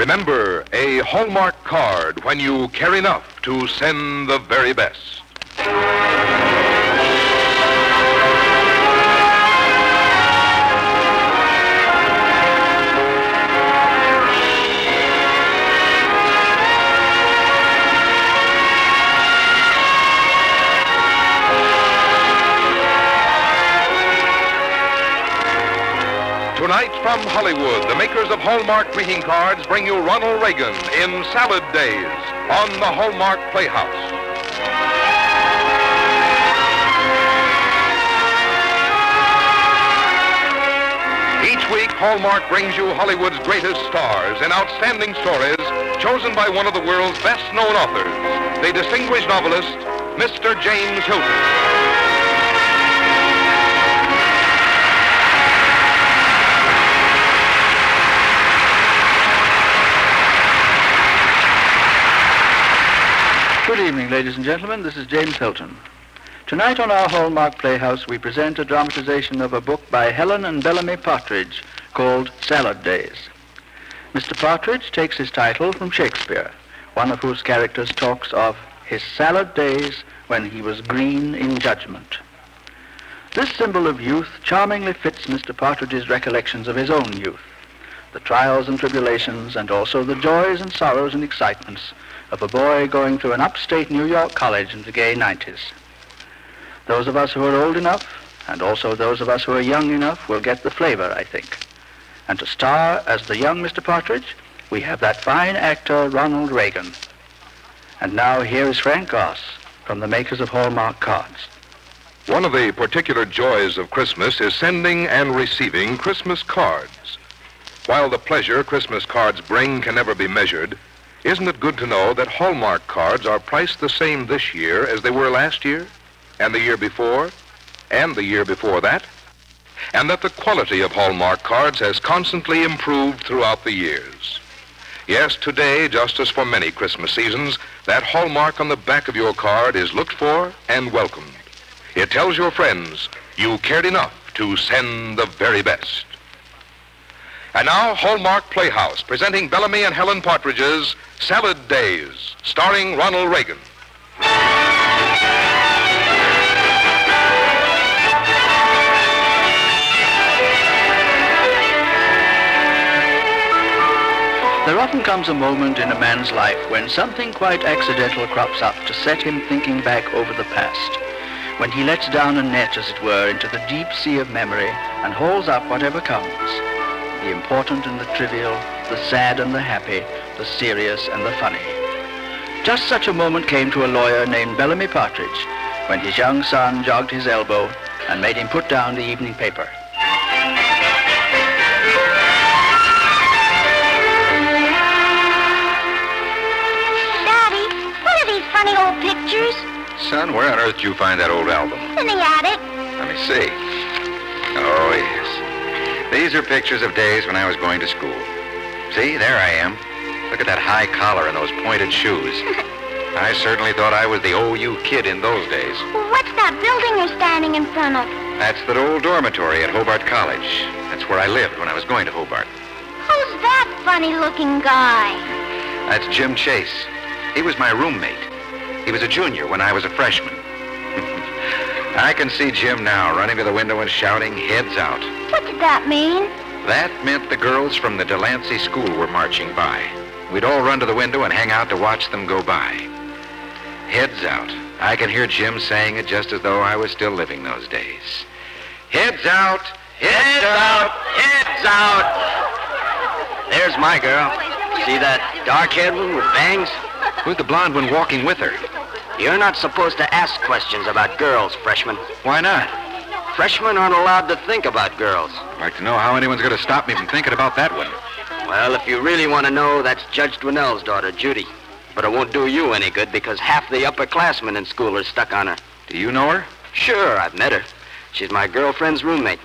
Remember, a Hallmark card when you care enough to send the very best. Tonight from Hollywood, the makers of Hallmark greeting cards bring you Ronald Reagan in Salad Days on the Hallmark Playhouse. Each week, Hallmark brings you Hollywood's greatest stars in outstanding stories chosen by one of the world's best known authors, the distinguished novelist, Mr. James Hilton. Ladies and gentlemen. This is James Hilton. Tonight on our Hallmark Playhouse, we present a dramatization of a book by Helen and Bellamy Partridge called Salad Days. Mr. Partridge takes his title from Shakespeare, one of whose characters talks of his salad days when he was green in judgment. This symbol of youth charmingly fits Mr. Partridge's recollections of his own youth, the trials and tribulations, and also the joys and sorrows and excitements of a boy going to an upstate New York college in the gay 90s. Those of us who are old enough, and also those of us who are young enough, will get the flavor, I think. And to star as the young Mr. Partridge, we have that fine actor, Ronald Reagan. And now here is Frank Goss from the makers of Hallmark cards. One of the particular joys of Christmas is sending and receiving Christmas cards. While the pleasure Christmas cards bring can never be measured, isn't it good to know that Hallmark cards are priced the same this year as they were last year, and the year before, and the year before that? And that the quality of Hallmark cards has constantly improved throughout the years. Yes, today, just as for many Christmas seasons, that hallmark on the back of your card is looked for and welcomed. It tells your friends you cared enough to send the very best. And now, Hallmark Playhouse, presenting Bellamy and Helen Partridge's Salad Days, starring Ronald Reagan. There often comes a moment in a man's life when something quite accidental crops up to set him thinking back over the past. When he lets down a net, as it were, into the deep sea of memory and hauls up whatever comes. The important and the trivial, the sad and the happy, the serious and the funny. Just such a moment came to a lawyer named Bellamy Partridge when his young son jogged his elbow and made him put down the evening paper. Daddy, what are these funny old pictures? Son, where on earth did you find that old album? In the attic. Let me see. Oh, yes. These are pictures of days when I was going to school. See, there I am. Look at that high collar and those pointed shoes. I certainly thought I was the OU kid in those days. What's that building you're standing in front of? That's that old dormitory at Hobart College. That's where I lived when I was going to Hobart. Who's that funny-looking guy? That's Jim Chase. He was my roommate. He was a junior when I was a freshman. I can see Jim now running to the window and shouting, heads out. What did that mean? That meant the girls from the Delancey school were marching by. We'd all run to the window and hang out to watch them go by. Heads out. I can hear Jim saying it just as though I was still living those days. Heads out! Heads out! Heads out! There's my girl. See that dark-haired one with bangs? Who's the blonde one walking with her? You're not supposed to ask questions about girls, freshman. Why not? Freshmen aren't allowed to think about girls. I'd like to know how anyone's going to stop me from thinking about that one. Well, if you really want to know, that's Judge Dwinell's daughter, Judy. But it won't do you any good because half the upperclassmen in school are stuck on her. Do you know her? Sure, I've met her. She's my girlfriend's roommate.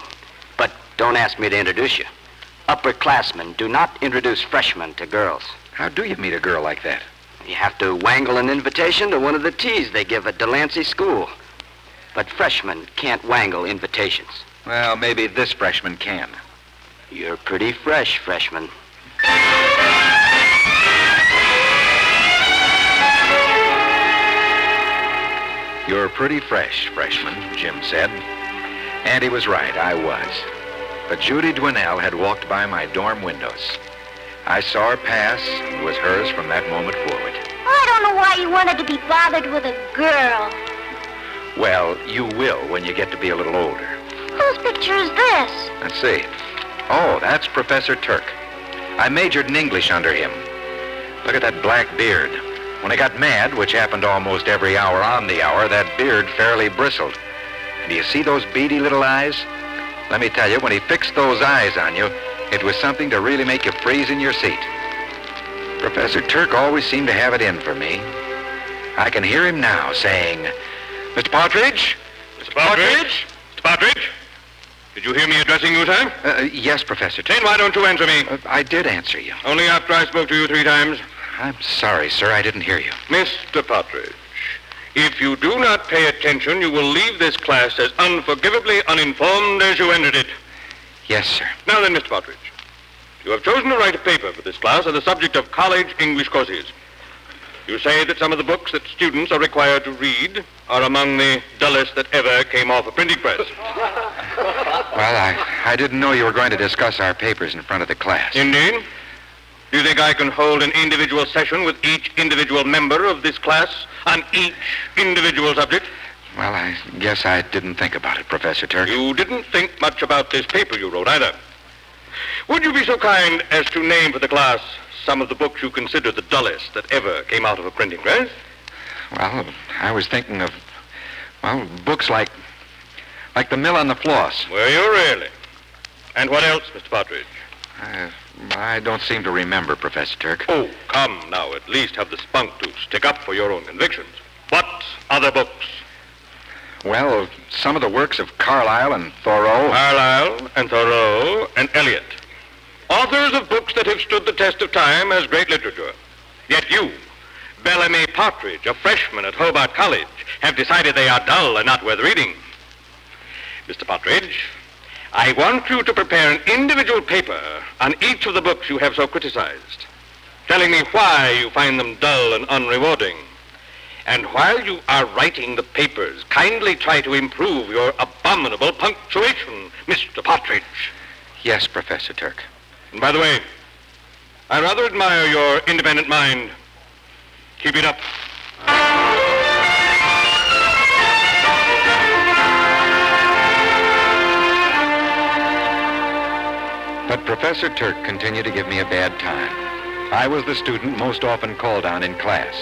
But don't ask me to introduce you. Upperclassmen do not introduce freshmen to girls. How do you meet a girl like that? You have to wangle an invitation to one of the teas they give at Delancey School. But freshmen can't wangle invitations. Well, maybe this freshman can. You're pretty fresh, freshman. You're pretty fresh, freshman, Jim said. And he was right, I was. But Judy Dwinell had walked by my dorm windows. I saw her pass and was hers from that moment forward. I don't know why you wanted to be bothered with a girl. Well, you will when you get to be a little older. Whose picture is this? Let's see. Oh, that's Professor Turk. I majored in English under him. Look at that black beard. When I got mad, which happened almost every hour on the hour, that beard fairly bristled. And do you see those beady little eyes? Let me tell you, when he fixed those eyes on you, it was something to really make you freeze in your seat. Professor Turk always seemed to have it in for me. I can hear him now saying, Mr. Partridge? Mr. Partridge? Mr. Partridge? Did you hear me addressing you, sir? Uh, yes, Professor. Then why don't you answer me? Uh, I did answer you. Only after I spoke to you three times. I'm sorry, sir. I didn't hear you. Mr. Partridge, if you do not pay attention, you will leave this class as unforgivably uninformed as you entered it. Yes, sir. Now then, Mr. Partridge, you have chosen to write a paper for this class on the subject of college English courses. You say that some of the books that students are required to read are among the dullest that ever came off a printing press. Well, I, I didn't know you were going to discuss our papers in front of the class. Indeed? Do you think I can hold an individual session with each individual member of this class on each individual subject? Well, I guess I didn't think about it, Professor Turk. You didn't think much about this paper you wrote either. Would you be so kind as to name for the class some of the books you consider the dullest that ever came out of a printing press? Well, I was thinking of, well, books like, like The Mill on the Floss. Were you really? And what else, Mr. Partridge? Uh, I don't seem to remember, Professor Turk. Oh, come now, at least have the spunk to stick up for your own convictions. What other books? Well, some of the works of Carlyle and Thoreau. Carlyle and Thoreau and Eliot. Authors of books that have stood the test of time as great literature. Yet you, Bellamy Partridge, a freshman at Hobart College, have decided they are dull and not worth reading. Mr. Partridge, I want you to prepare an individual paper on each of the books you have so criticized, telling me why you find them dull and unrewarding. And while you are writing the papers, kindly try to improve your abominable punctuation, Mr. Partridge. Yes, Professor Turk. And by the way, I rather admire your independent mind. Keep it up. But Professor Turk continued to give me a bad time. I was the student most often called on in class,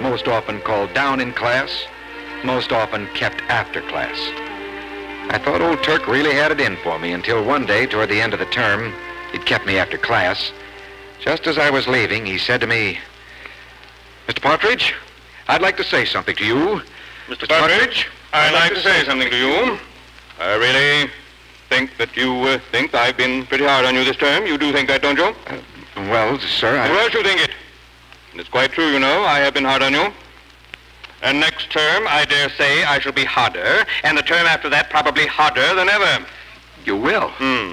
most often called down in class, most often kept after class. I thought old Turk really had it in for me until one day toward the end of the term, he'd kept me after class. Just as I was leaving, he said to me, Mr. Partridge, I'd like to say something to you. Mr. Partridge, I'd like to say something to you. I really think that you uh, think I've been pretty hard on you this term. You do think that, don't you? Well, sir, I... Else you think it? And it's quite true, you know. I have been hard on you. And next term, I dare say I shall be harder, and the term after that probably harder than ever. You will. Hmm.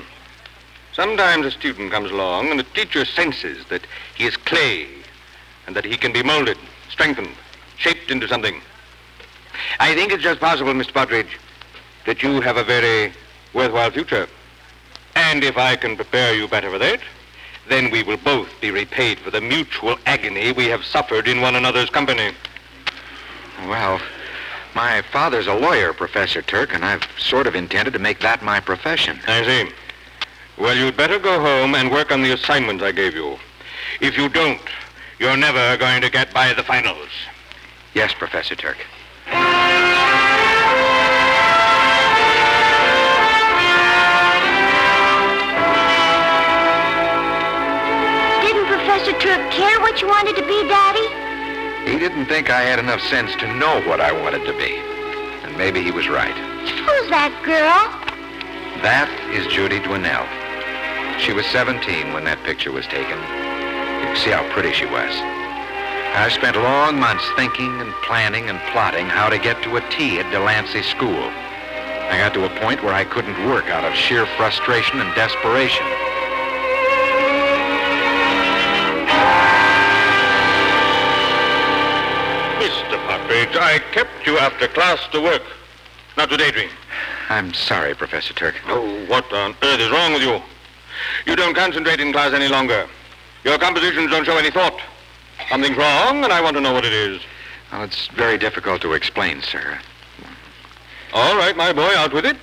Sometimes a student comes along and the teacher senses that he is clay and that he can be molded, strengthened, shaped into something. I think it's just possible, Mr. Partridge, that you have a very worthwhile future. And if I can prepare you better for that, then we will both be repaid for the mutual agony we have suffered in one another's company. Well, my father's a lawyer, Professor Turk, and I've sort of intended to make that my profession. I see. Well, you'd better go home and work on the assignments I gave you. If you don't, you're never going to get by the finals. Yes, Professor Turk. Didn't Professor Turk care what you wanted to be, Daddy? He didn't think I had enough sense to know what I wanted to be. And maybe he was right. Who's that girl? That is Judy Dwinell. She was 17 when that picture was taken. You can see how pretty she was. I spent long months thinking and planning and plotting how to get to a tea at Delancey School. I got to a point where I couldn't work out of sheer frustration and desperation. Mr. Partridge, I I kept you after class to work, not to daydream. I'm sorry, Professor Turk. Oh, what on earth is wrong with you? You don't concentrate in class any longer. Your compositions don't show any thought. Something's wrong, and I want to know what it is. Well, it's very difficult to explain, sir. All right, my boy, out with it.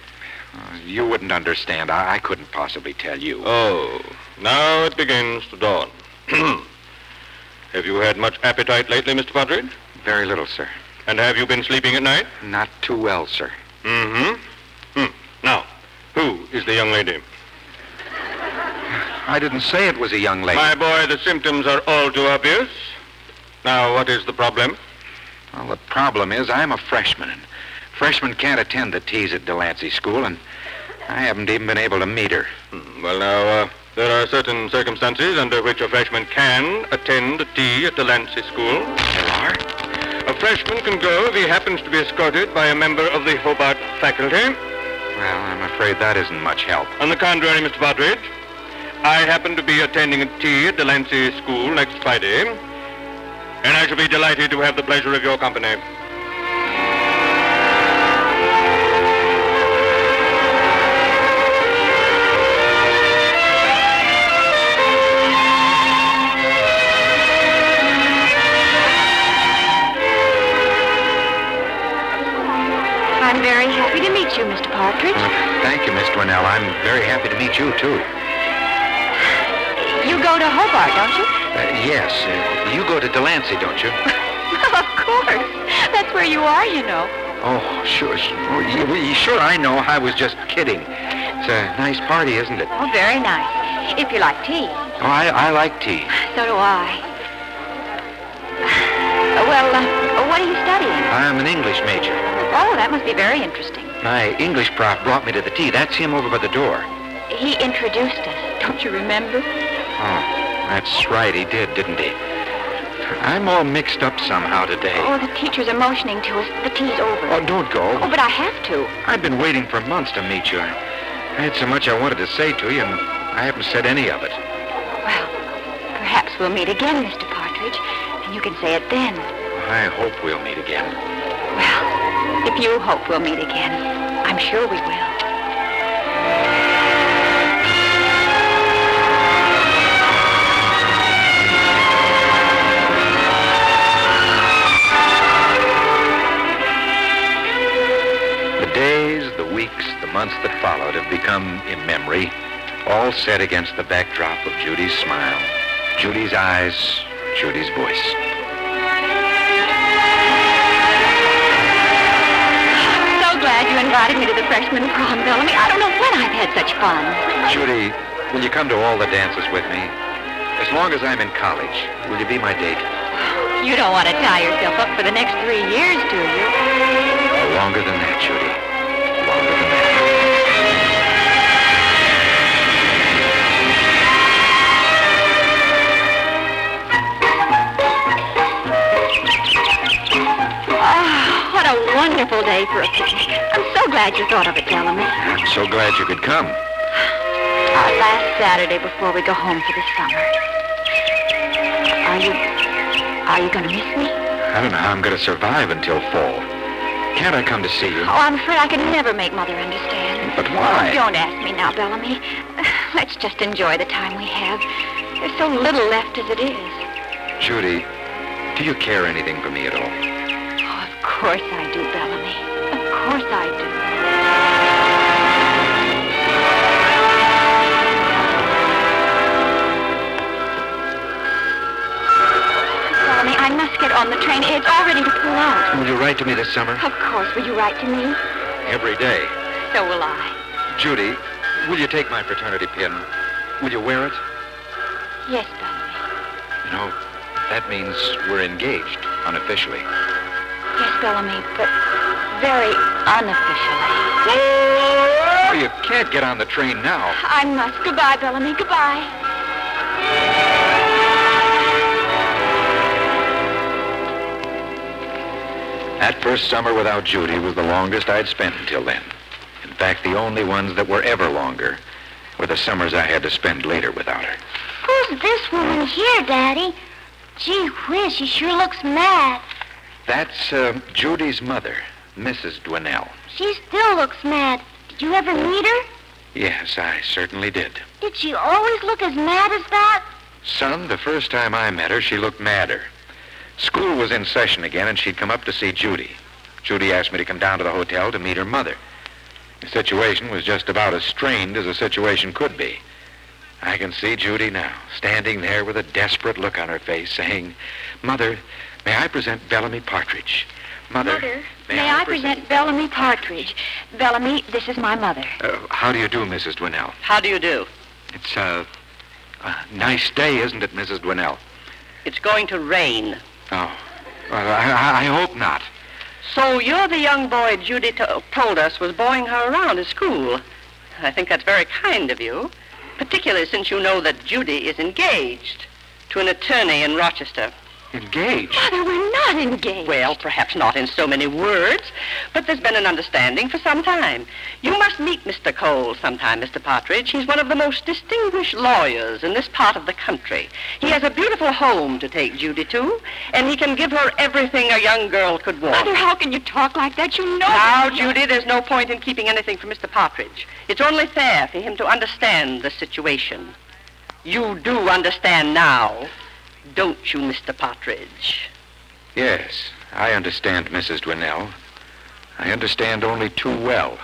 Uh, you wouldn't understand. I, I couldn't possibly tell you. Oh, now it begins to dawn. have you had much appetite lately, Mr. Partridge? Very little, sir. And have you been sleeping at night? Not too well, sir. Mm-hmm. Hmm. Now, who is the young lady? I didn't say it was a young lady. My boy, the symptoms are all too obvious. Now, what is the problem? Well, the problem is I'm a freshman, and freshmen can't attend the teas at Delancey School, and I haven't even been able to meet her. Hmm, Well, now, uh, there are certain circumstances under which a freshman can attend a tea at Delancey School. There are? A freshman can go if he happens to be escorted by a member of the Hobart faculty. Well, I'm afraid that isn't much help. On the contrary, Mr. Partridge, I happen to be attending a tea at Delancey School next Friday, and I shall be delighted to have the pleasure of your company. I'm very happy to meet you, Mr. Partridge. Uh, thank you, Miss Dwinell. I'm very happy to meet you, too. You go to Hobart, don't you? Uh, yes, uh, you go to Delancey, don't you? of course. That's where you are, you know. Oh, sure. sure. Oh, sure, I know. I was just kidding. It's a nice party, isn't it? Oh, very nice. If you like tea. Oh, I, I like tea. So do I. Well, uh, what are you studying? I'm an English major. Oh, that must be very interesting. My English prof brought me to the tea. That's him over by the door. He introduced us. Don't you remember? Oh, that's right. He did, didn't he? I'm all mixed up somehow today. Oh, the teachers are motioning to us. The tea's over. Oh, don't go. Oh, but I have to. I've been waiting for months to meet you. I had so much I wanted to say to you, and I haven't said any of it. Well, perhaps we'll meet again, Mr. Partridge, and you can say it then. I hope we'll meet again. Well, if you hope we'll meet again, I'm sure we will. Days, the weeks, the months that followed have become, in memory, all set against the backdrop of Judy's smile, Judy's eyes, Judy's voice. I'm so glad you invited me to the freshman prom, Bellamy. I don't know when I've had such fun. Judy, will you come to all the dances with me? As long as I'm in college, will you be my date? You don't want to tie yourself up for the next three years, do you? Longer than that, Judy. Wonderful day for a picnic. I'm so glad you thought of it, Bellamy. I'm so glad you could come. Our last Saturday before we go home for the summer. Are you... Are you going to miss me? I don't know how I'm going to survive until fall. Can't I come to see you? Oh, I'm afraid I could never make Mother understand. But why? Oh, don't ask me now, Bellamy. Let's just enjoy the time we have. There's so little left as it is. Judy, do you care anything for me at all? Of course I do, Bellamy. Of course I do. Bellamy, I must get on the train. It's all ready to pull out. Will you write to me this summer? Of course. Will you write to me? Every day. So will I. Judy, will you take my fraternity pin? Will you wear it? Yes, Bellamy. You know, that means we're engaged unofficially. Yes, Bellamy, but very unofficially. Oh, you can't get on the train now. I must. Goodbye, Bellamy. Goodbye. That first summer without Judy was the longest I'd spent until then. In fact, the only ones that were ever longer were the summers I had to spend later without her. Who's this woman here, Daddy? Gee whiz, she sure looks mad. That's uh, Judy's mother, Mrs. Dwinell. She still looks mad. Did you ever meet her? Yes, I certainly did. Did she always look as mad as that? Son, the first time I met her, she looked madder. School was in session again, and she'd come up to see Judy. Judy asked me to come down to the hotel to meet her mother. The situation was just about as strained as a situation could be. I can see Judy now, standing there with a desperate look on her face, saying, Mother, may I present Bellamy Partridge? Mother, Mother, may I present Bellamy Partridge? Bellamy, this is my mother. Uh, how do you do, Mrs. Dwinell? How do you do? It's uh, a nice day, isn't it, Mrs. Dwinell? It's going to rain. Oh, well, I, I- I hope not. So you're the young boy Judy to- told us was boying her around at school. I think that's very kind of you, particularly since you know that Judy is engaged to an attorney in Rochester. Engaged? Mother, we're not engaged. Well, perhaps not in so many words, but there's been an understanding for some time. You must meet Mr. Cole sometime, Mr. Partridge. He's one of the most distinguished lawyers in this part of the country. He has a beautiful home to take Judy to, and he can give her everything a young girl could want. Mother, how can you talk like that? You know. Now, Judy, there's no point in keeping anything from Mr. Partridge. It's only fair for him to understand the situation. You do understand now, don't you, Mr. Partridge? Yes, I understand, Mrs. Dwinell. I understand only too well.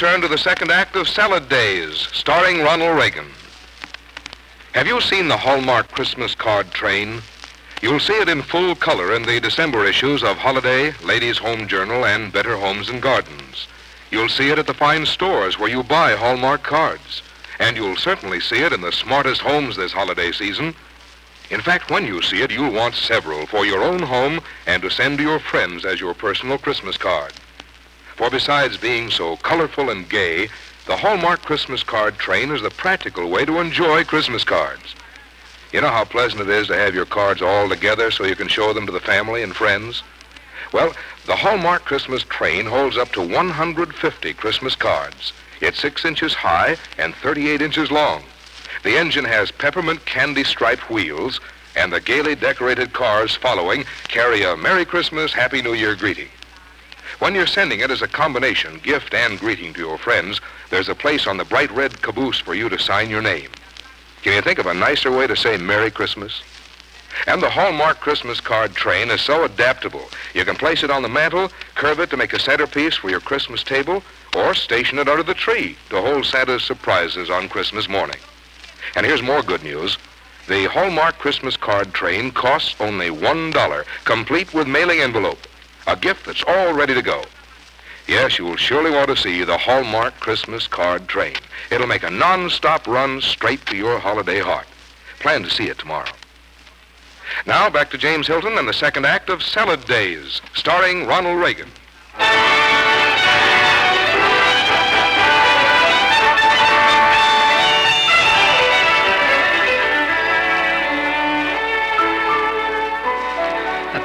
Return to the second act of Salad Days, starring Ronald Reagan. Have you seen the Hallmark Christmas card train? You'll see it in full color in the December issues of Holiday, Ladies' Home Journal, and Better Homes and Gardens. You'll see it at the fine stores where you buy Hallmark cards. And you'll certainly see it in the smartest homes this holiday season. In fact, when you see it, you'll want several for your own home and to send to your friends as your personal Christmas card. For besides being so colorful and gay, the Hallmark Christmas card train is the practical way to enjoy Christmas cards. You know how pleasant it is to have your cards all together so you can show them to the family and friends? Well, the Hallmark Christmas train holds up to 150 Christmas cards. It's six inches high and 38 inches long. The engine has peppermint candy striped wheels, and the gaily decorated cars following carry a Merry Christmas, Happy New Year greeting. When you're sending it as a combination, gift and greeting to your friends, there's a place on the bright red caboose for you to sign your name. Can you think of a nicer way to say Merry Christmas? And the Hallmark Christmas card train is so adaptable. You can place it on the mantel, curve it to make a centerpiece for your Christmas table, or station it under the tree to hold Santa's surprises on Christmas morning. And here's more good news. The Hallmark Christmas card train costs only $1, complete with mailing envelope. A gift that's all ready to go. Yes, you will surely want to see the Hallmark Christmas card train. It'll make a non-stop run straight to your holiday heart. Plan to see it tomorrow. Now back to James Hilton and the second act of Salad Days, starring Ronald Reagan.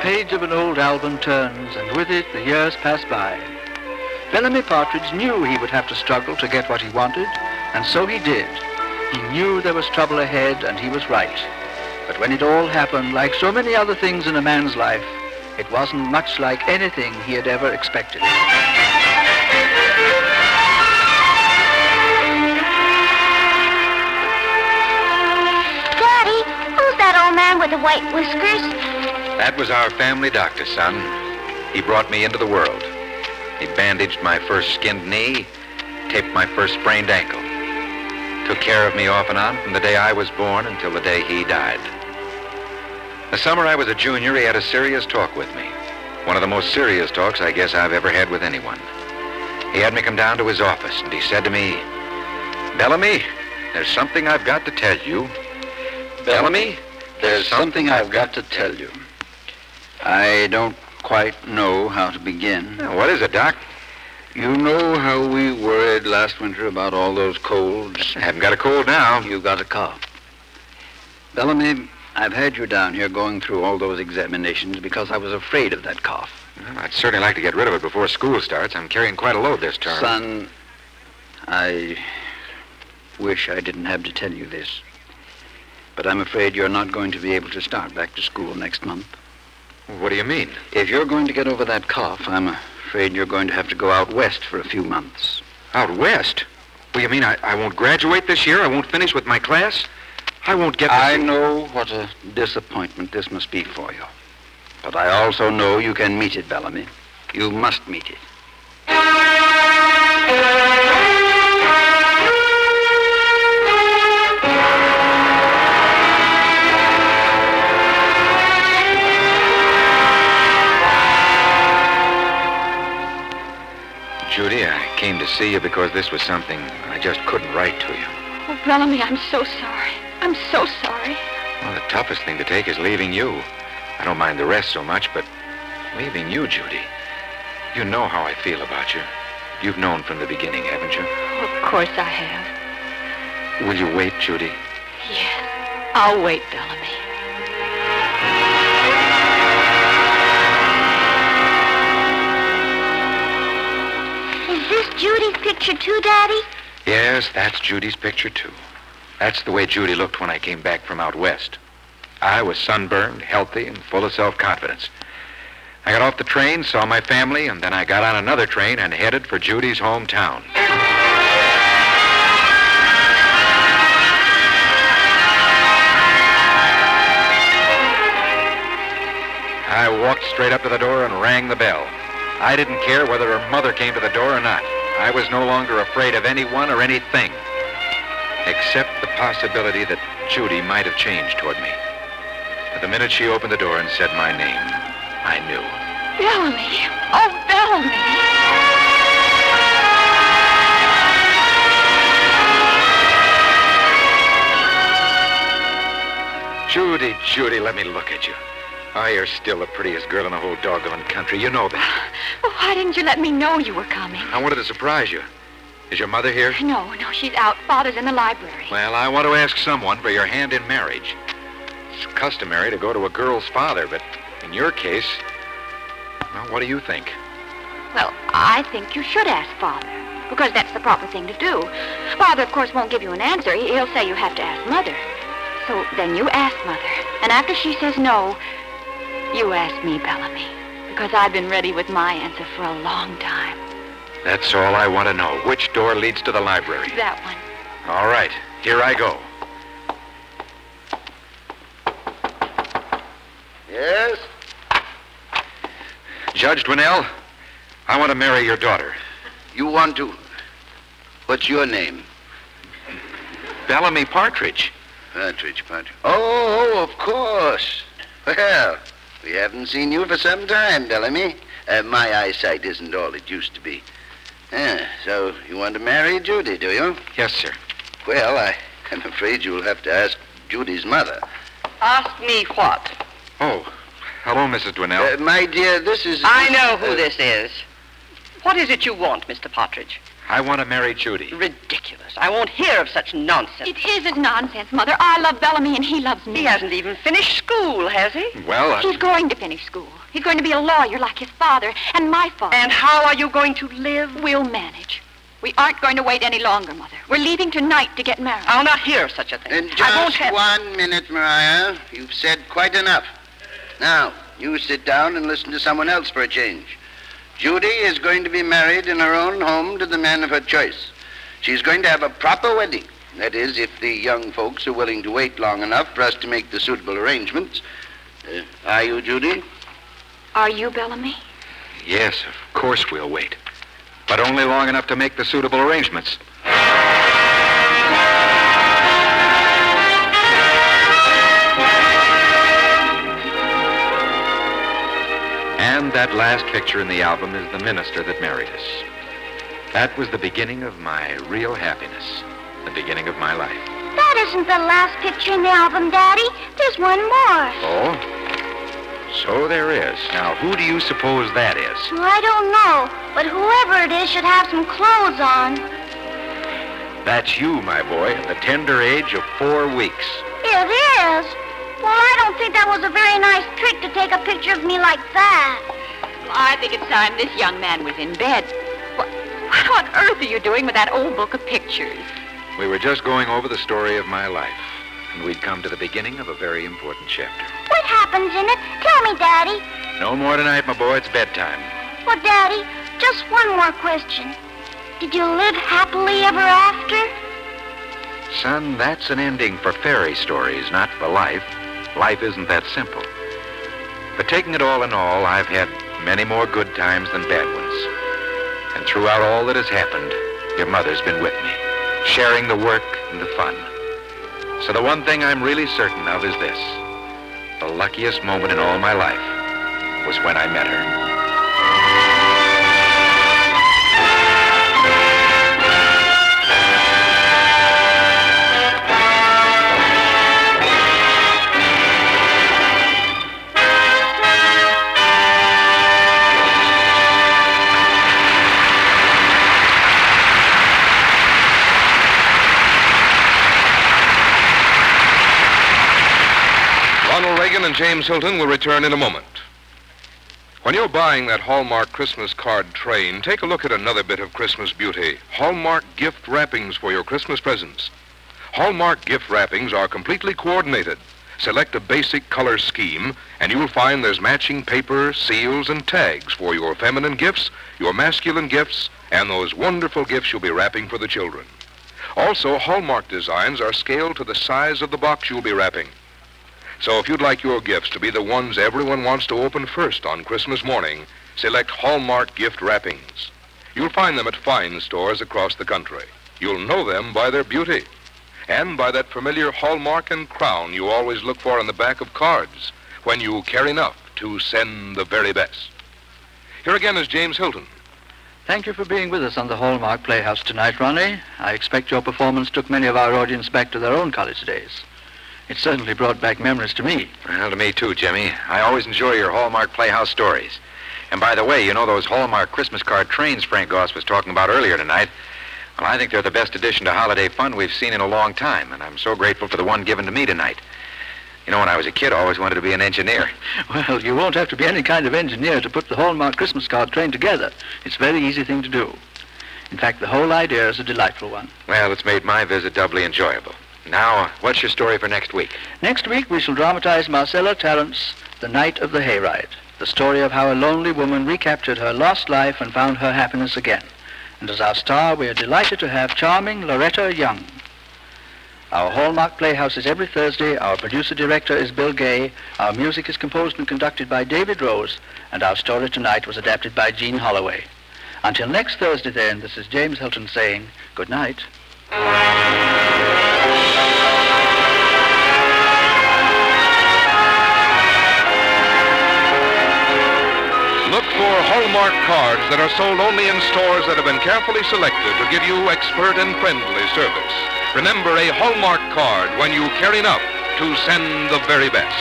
Page of an old album turns, and with it the years pass by. Bellamy Partridge knew he would have to struggle to get what he wanted, and so he did. He knew there was trouble ahead, and he was right. But when it all happened, like so many other things in a man's life, it wasn't much like anything he had ever expected. Daddy, who's that old man with the white whiskers? That was our family doctor, son. He brought me into the world. He bandaged my first skinned knee, taped my first sprained ankle. Took care of me off and on from the day I was born until the day he died. The summer I was a junior, he had a serious talk with me. One of the most serious talks I guess I've ever had with anyone. He had me come down to his office, and he said to me, Bellamy, there's something I've got to tell you. Bellamy, There's something I've got to tell you. I don't quite know how to begin. Now, What is it, Doc? You know how we worried last winter about all those colds? I haven't got a cold now. You've got a cough. Bellamy, I've had you down here going through all those examinations because I was afraid of that cough. Well, I'd certainly like to get rid of it before school starts. I'm carrying quite a load this term. Son, I wish I didn't have to tell you this. But I'm afraid you're not going to be able to start back to school next month. What do you mean? If you're going to get over that cough, I'm afraid you're going to have to go out west for a few months. Out west? Well, you mean I, I won't graduate this year? I won't finish with my class? I won't get. I know what a disappointment this must be for you. But I also know you can meet it, Bellamy. You must meet it. Came to see you because this was something I just couldn't write to you. Oh, Bellamy, I'm so sorry. I'm so sorry. Well, the toughest thing to take is leaving you. I don't mind the rest so much, but leaving you, Judy. You know how I feel about you. You've known from the beginning, haven't you? Of course I have. Will you wait, Judy? Yes. I'll wait, Bellamy. Judy's picture too, Daddy? Yes, that's Judy's picture, too. That's the way Judy looked when I came back from out west. I was sunburned, healthy, and full of self-confidence. I got off the train, saw my family, and then I got on another train and headed for Judy's hometown. I walked straight up to the door and rang the bell. I didn't care whether her mother came to the door or not. I was no longer afraid of anyone or anything, except the possibility that Judy might have changed toward me. But the minute she opened the door and said my name, I knew. Bellamy. Oh, Bellamy. Judy, Judy, let me look at you. Oh, you're still the prettiest girl in the whole doggone country. You know that. Well, why didn't you let me know you were coming? I wanted to surprise you. Is your mother here? No, no, she's out. Father's in the library. Well, I want to ask someone for your hand in marriage. It's customary to go to a girl's father, but in your case, well, what do you think? Well, I think you should ask Father, because that's the proper thing to do. Father, of course, won't give you an answer. He'll say you have to ask Mother. So then you ask Mother. And after she says no, you ask me, Bellamy, because I've been ready with my answer for a long time. That's all I want to know. Which door leads to the library? That one. All right, here I go. Yes? Judge Dwinell, I want to marry your daughter. You want to. What's your name? Bellamy Partridge. Partridge, Partridge. Oh, oh of course. Well, we haven't seen you for some time, Bellamy. Uh, my eyesight isn't all it used to be. Yeah, so you want to marry Judy, do you? Yes, sir. Well, I, I'm afraid you'll have to ask Judy's mother. Ask me what? Oh, hello, Mrs. Dwinell. Uh, my dear, this is... I know who uh, this is. What is it you want, Mr. Partridge? I want to marry Judy. Ridiculous. I won't hear of such nonsense. It isn't nonsense, Mother. I love Bellamy and he loves me. He hasn't even finished school, has he? Well, uh, He's going to finish school. He's going to be a lawyer like his father and my father. And how are you going to live? We'll manage. We aren't going to wait any longer, Mother. We're leaving tonight to get married. I'll not hear of such a thing. And I won't just have... one minute, Mariah. You've said quite enough. Now, you sit down and listen to someone else for a change. Judy is going to be married in her own home to the man of her choice. She's going to have a proper wedding. That is, if the young folks are willing to wait long enough for us to make the suitable arrangements. Uh, are you, Judy? Are you Bellamy? yes, of course we'll wait. But only long enough to make the suitable arrangements. And that last picture in the album is the minister that married us. That was the beginning of my real happiness, the beginning of my life. That isn't the last picture in the album, Daddy. There's one more. Oh? So there is. Now, who do you suppose that is? Well, I don't know, but whoever it is should have some clothes on. That's you, my boy, at the tender age of four weeks. It is. Well, I don't think that was a very nice trick to take a picture of me like that. I think it's time this young man was in bed. What, what on earth are you doing with that old book of pictures? We were just going over the story of my life, and we'd come to the beginning of a very important chapter. What happens in it? Tell me, Daddy. No more tonight, my boy. It's bedtime. Well, Daddy, just one more question. Did you live happily ever after? Son, that's an ending for fairy stories, not for life. Life isn't that simple. But taking it all in all, I've had many more good times than bad ones. And throughout all that has happened, your mother's been with me, sharing the work and the fun. So the one thing I'm really certain of is this. The luckiest moment in all my life was when I met her. And James Hilton will return in a moment. When you're buying that Hallmark Christmas card train, take a look at another bit of Christmas beauty Hallmark gift wrappings for your Christmas presents. Hallmark gift wrappings are completely coordinated. Select a basic color scheme, and you'll find there's matching paper, seals, and tags for your feminine gifts, your masculine gifts, and those wonderful gifts you'll be wrapping for the children. Also, Hallmark designs are scaled to the size of the box you'll be wrapping. So if you'd like your gifts to be the ones everyone wants to open first on Christmas morning, select Hallmark gift wrappings. You'll find them at fine stores across the country. You'll know them by their beauty and by that familiar hallmark and crown you always look for on the back of cards when you care enough to send the very best. Here again is James Hilton. Thank you for being with us on the Hallmark Playhouse tonight, Ronnie. I expect your performance took many of our audience back to their own college days. It certainly brought back memories to me. Well, to me too, Jimmy. I always enjoy your Hallmark Playhouse stories. And by the way, you know those Hallmark Christmas card trains Frank Goss was talking about earlier tonight? Well, I think they're the best addition to holiday fun we've seen in a long time, and I'm so grateful for the one given to me tonight. You know, when I was a kid, I always wanted to be an engineer. Well, you won't have to be any kind of engineer to put the Hallmark Christmas card train together. It's a very easy thing to do. In fact, the whole idea is a delightful one. Well, it's made my visit doubly enjoyable. Now, what's your story for next week? Next week, we shall dramatize Marcella Tarrant's The Night of the Hayride, the story of how a lonely woman recaptured her lost life and found her happiness again. And as our star, we are delighted to have charming Loretta Young. Our Hallmark Playhouse is every Thursday. Our producer-director is Bill Gay. Our music is composed and conducted by David Rose. And our story tonight was adapted by Jean Holloway. Until next Thursday, then, this is James Hilton saying good night. Hallmark cards that are sold only in stores that have been carefully selected to give you expert and friendly service. Remember a Hallmark card when you care enough to send the very best.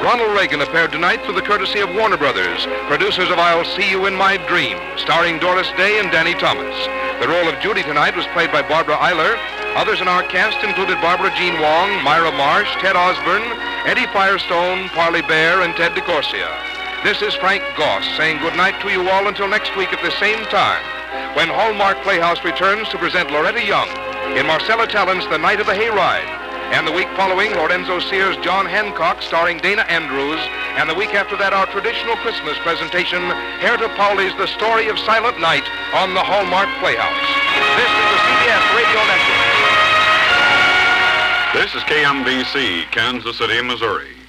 Ronald Reagan appeared tonight through the courtesy of Warner Brothers, producers of I'll See You in My Dream, starring Doris Day and Danny Thomas. The role of Judy tonight was played by Barbara Eiler. Others in our cast included Barbara Jean Wong, Myra Marsh, Ted Osborne, Eddie Firestone, Parley Baer, and Ted DeCorsia. This is Frank Goss saying good night to you all until next week at the same time when Hallmark Playhouse returns to present Loretta Young in Marcella Talent's The Night of the Hayride. And the week following, Lorenzo Sears' John Hancock starring Dana Andrews. And the week after that, our traditional Christmas presentation, Hertha Pauli's The Story of Silent Night on the Hallmark Playhouse. This is the CBS Radio Network. This is KMBC, Kansas City, Missouri.